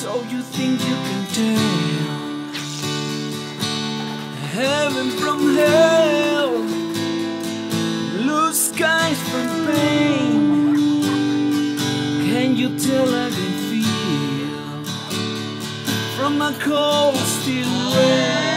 So you think you can tell Heaven from hell Blue skies from pain. Can you tell I can feel? From a cold steel rain.